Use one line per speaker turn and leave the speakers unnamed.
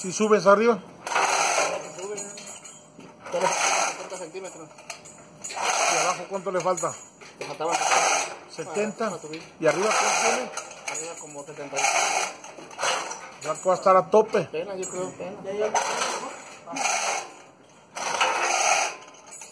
Si subes arriba.
Sube, ¿eh? Solo 70 centímetros.
¿Y abajo cuánto le falta?
Te faltaban
70.
Para subir.
¿Y arriba cuánto tiene?
Arriba como 70.
Ya va a estar a tope.
Pena, yo creo, pena.